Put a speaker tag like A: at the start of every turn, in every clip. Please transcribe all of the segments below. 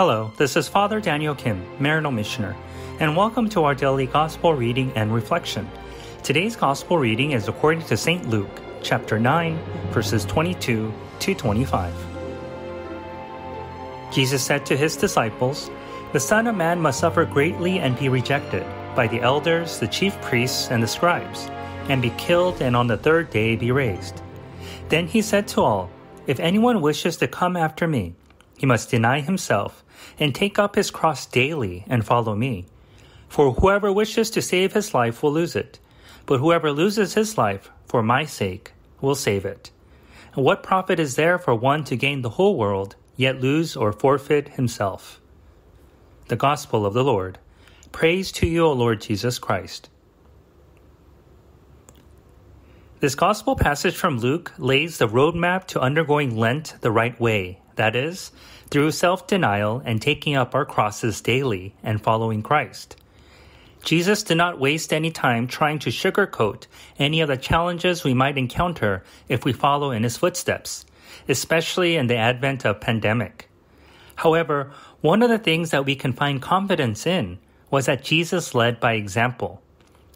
A: Hello, this is Father Daniel Kim, Maryknoll Missioner, and welcome to our daily Gospel reading and reflection. Today's Gospel reading is according to St. Luke, chapter 9, verses 22 to 25. Jesus said to his disciples, The Son of Man must suffer greatly and be rejected by the elders, the chief priests, and the scribes, and be killed, and on the third day be raised. Then he said to all, If anyone wishes to come after me, he must deny himself and take up his cross daily and follow me. For whoever wishes to save his life will lose it, but whoever loses his life for my sake will save it. And what profit is there for one to gain the whole world, yet lose or forfeit himself? The Gospel of the Lord. Praise to you, O Lord Jesus Christ. This Gospel passage from Luke lays the roadmap to undergoing Lent the right way, that is, through self denial and taking up our crosses daily and following Christ. Jesus did not waste any time trying to sugarcoat any of the challenges we might encounter if we follow in his footsteps, especially in the advent of pandemic. However, one of the things that we can find confidence in was that Jesus led by example.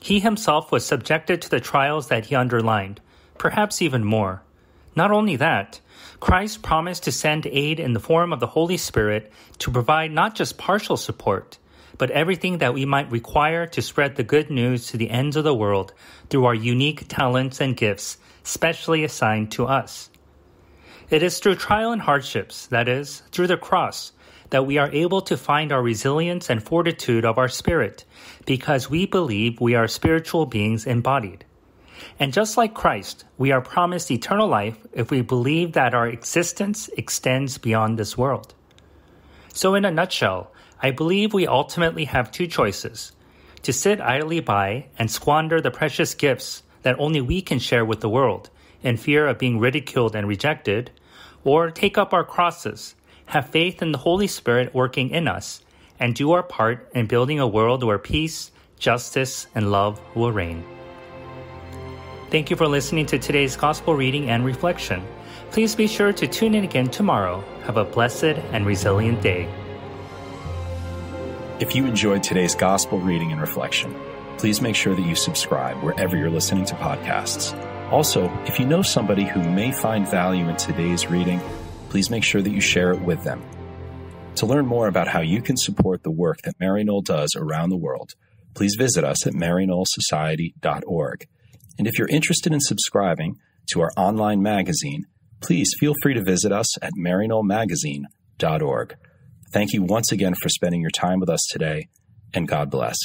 A: He himself was subjected to the trials that he underlined, perhaps even more. Not only that, Christ promised to send aid in the form of the Holy Spirit to provide not just partial support, but everything that we might require to spread the good news to the ends of the world through our unique talents and gifts specially assigned to us. It is through trial and hardships, that is, through the cross, that we are able to find our resilience and fortitude of our spirit because we believe we are spiritual beings embodied. And just like Christ, we are promised eternal life if we believe that our existence extends beyond this world. So, in a nutshell, I believe we ultimately have two choices to sit idly by and squander the precious gifts that only we can share with the world in fear of being ridiculed and rejected, or take up our crosses, have faith in the Holy Spirit working in us, and do our part in building a world where peace, justice, and love will reign. Thank you for listening to today's Gospel reading and reflection. Please be sure to tune in again tomorrow. Have a blessed and resilient day.
B: If you enjoyed today's gospel reading and reflection, please make sure that you subscribe wherever you're listening to podcasts. Also, if you know somebody who may find value in today's reading, please make sure that you share it with them. To learn more about how you can support the work that Maryknoll does around the world, please visit us at maryknollsociety.org. And if you're interested in subscribing to our online magazine, please feel free to visit us at maryknollmagazine.org. Thank you once again for spending your time with us today, and God bless.